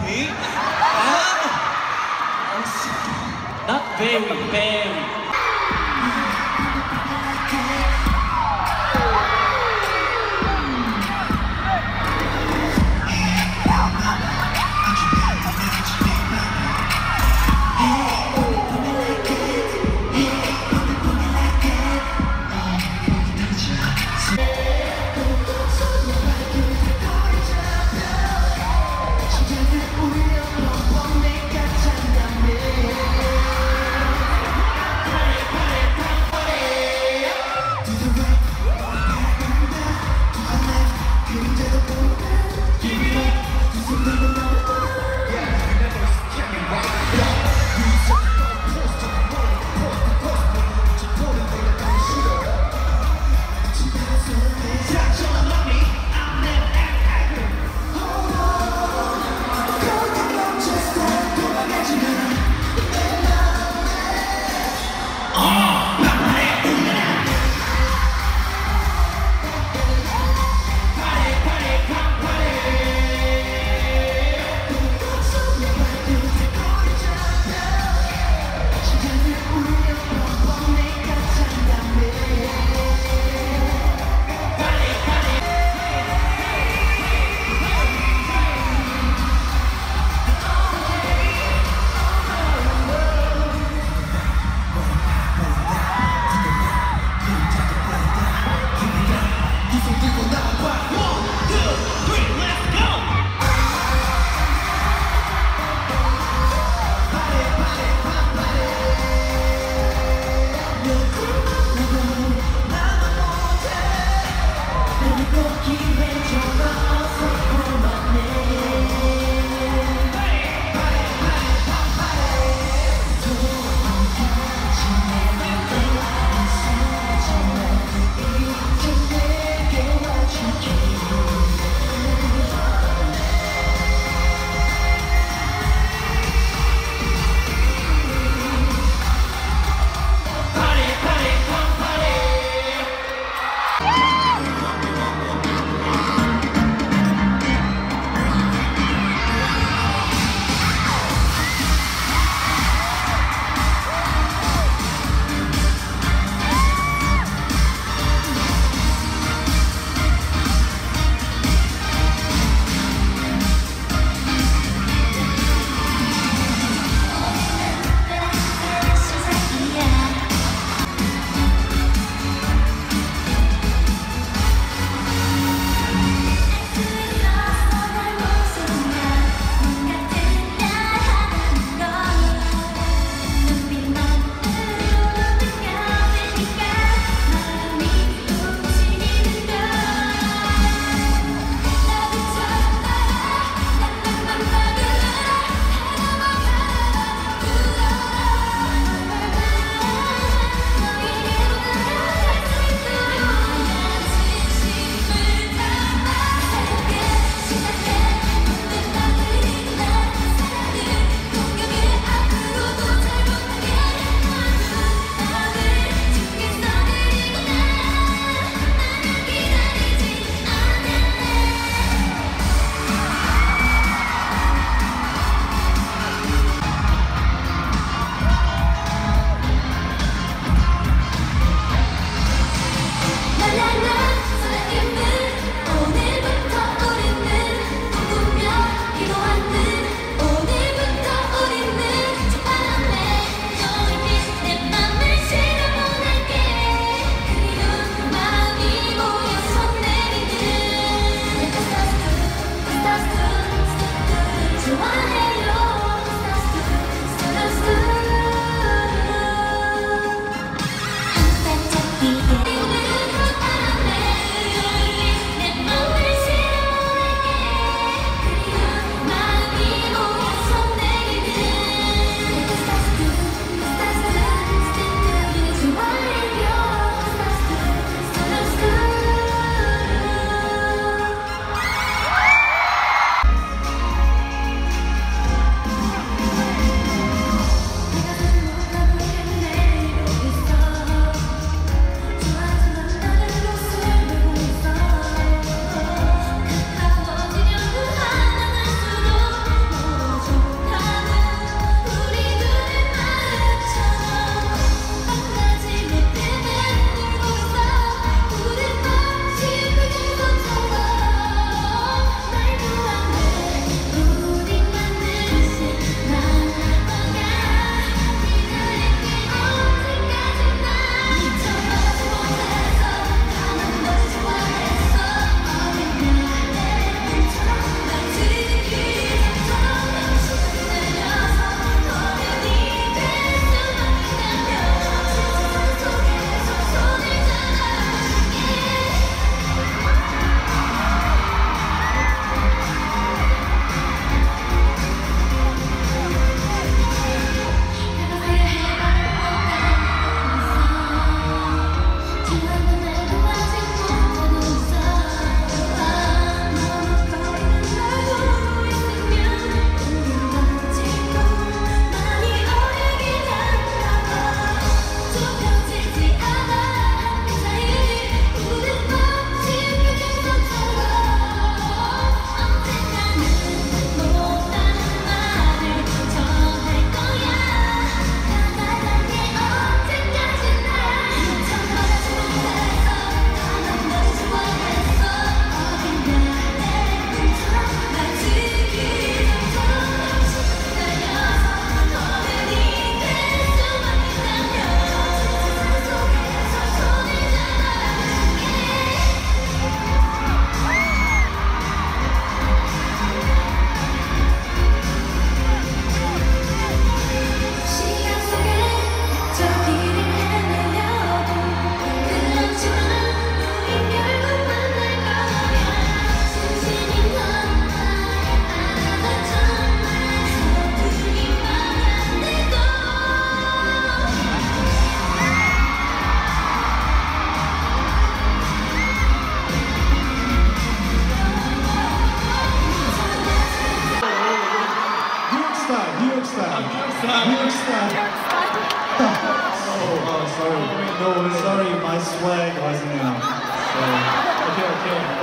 happy. Not very, very.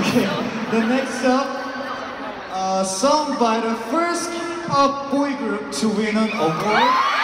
Okay. The next up, uh, sung by the first K-pop boy group to win an award.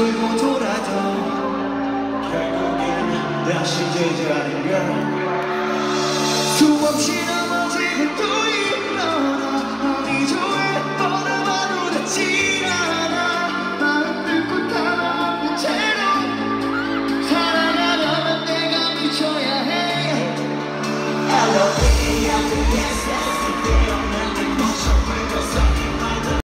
돌고 돌아도 결국엔 다시 제자리가